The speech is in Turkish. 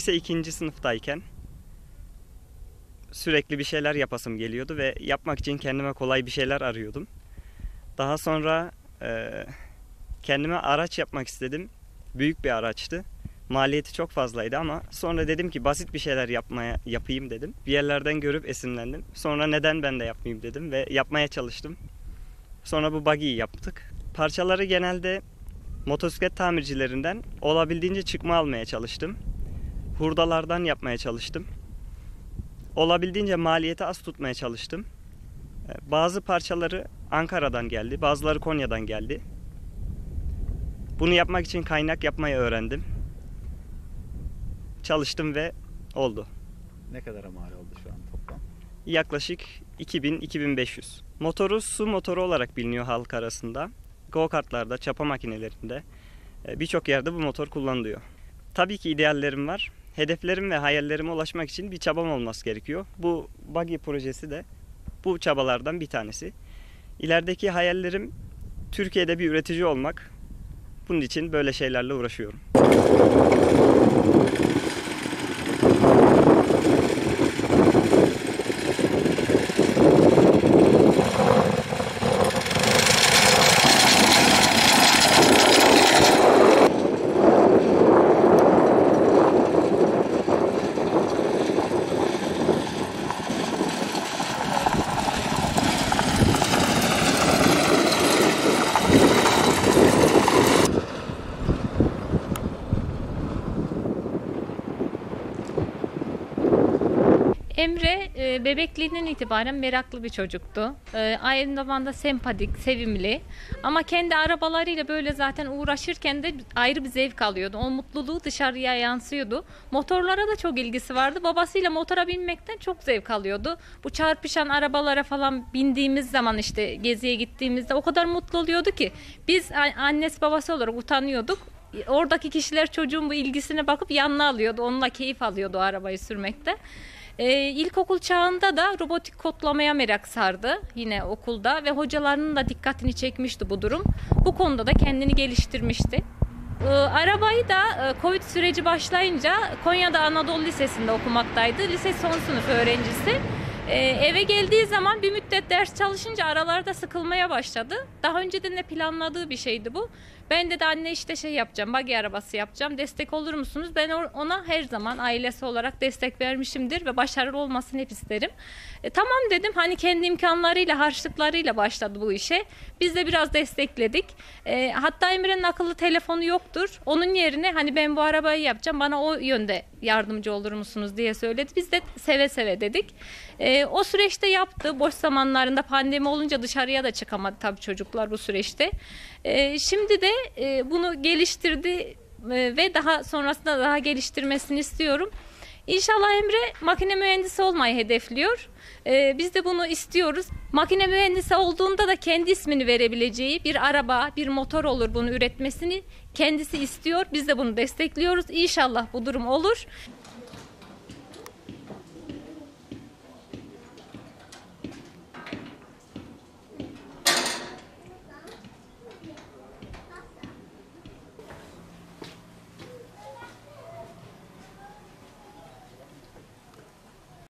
lise ikinci sınıftayken sürekli bir şeyler yapasım geliyordu ve yapmak için kendime kolay bir şeyler arıyordum. Daha sonra e, kendime araç yapmak istedim. Büyük bir araçtı. Maliyeti çok fazlaydı ama sonra dedim ki basit bir şeyler yapmaya yapayım dedim. Bir yerlerden görüp esinlendim. Sonra neden ben de yapmayayım dedim ve yapmaya çalıştım. Sonra bu buggy'yi yaptık. Parçaları genelde motosiklet tamircilerinden olabildiğince çıkma almaya çalıştım. Hurdalardan yapmaya çalıştım. Olabildiğince maliyeti az tutmaya çalıştım. Ee, Bazı parçaları Ankara'dan geldi, bazıları Konya'dan geldi. Bunu yapmak için kaynak yapmayı öğrendim. Çalıştım ve oldu. Ne kadara mal oldu şu an toplam? Yaklaşık 2000-2500. Motoru su motoru olarak biliniyor halk arasında. Go-kartlarda, çapa makinelerinde e, birçok yerde bu motor kullanılıyor. Tabii ki ideallerim var. Hedeflerim ve hayallerime ulaşmak için bir çabam olması gerekiyor. Bu buggy projesi de bu çabalardan bir tanesi. İlerideki hayallerim Türkiye'de bir üretici olmak. Bunun için böyle şeylerle uğraşıyorum. Emre e, bebekliğinden itibaren meraklı bir çocuktu. E, aynı zamanda sempatik, sevimli. Ama kendi arabalarıyla böyle zaten uğraşırken de ayrı bir zevk alıyordu. O mutluluğu dışarıya yansıyordu. Motorlara da çok ilgisi vardı. Babasıyla motora binmekten çok zevk alıyordu. Bu çarpışan arabalara falan bindiğimiz zaman işte geziye gittiğimizde o kadar mutlu oluyordu ki biz annesi babası olarak utanıyorduk. Oradaki kişiler çocuğun bu ilgisine bakıp yanına alıyordu. Onunla keyif alıyordu o arabayı sürmekte. Ee, ilkokul çağında da robotik kodlamaya merak sardı yine okulda ve hocalarının da dikkatini çekmişti bu durum. Bu konuda da kendini geliştirmişti. Ee, arabayı da e, Covid süreci başlayınca Konya'da Anadolu Lisesi'nde okumaktaydı. Lise son sınıf öğrencisi. Ee, eve geldiği zaman bir müddet ders çalışınca aralarda sıkılmaya başladı. Daha önceden de planladığı bir şeydi bu. Ben de anne işte şey yapacağım, buggy arabası yapacağım. Destek olur musunuz? Ben ona her zaman ailesi olarak destek vermişimdir ve başarılı olmasını hep isterim. E, tamam dedim hani kendi imkanlarıyla, harçlıklarıyla başladı bu işe. Biz de biraz destekledik. E, hatta Emre'nin akıllı telefonu yoktur. Onun yerine hani ben bu arabayı yapacağım bana o yönde yardımcı olur musunuz diye söyledi. Biz de seve seve dedik. E, o süreçte yaptı. Boş zamanlarında pandemi olunca dışarıya da çıkamadı tabii çocuklar bu süreçte. E, şimdi de e, bunu geliştirdi e, ve daha sonrasında daha geliştirmesini istiyorum. İnşallah Emre makine mühendisi olmayı hedefliyor. Ee, biz de bunu istiyoruz. Makine mühendisi olduğunda da kendi ismini verebileceği bir araba, bir motor olur bunu üretmesini kendisi istiyor. Biz de bunu destekliyoruz. İnşallah bu durum olur.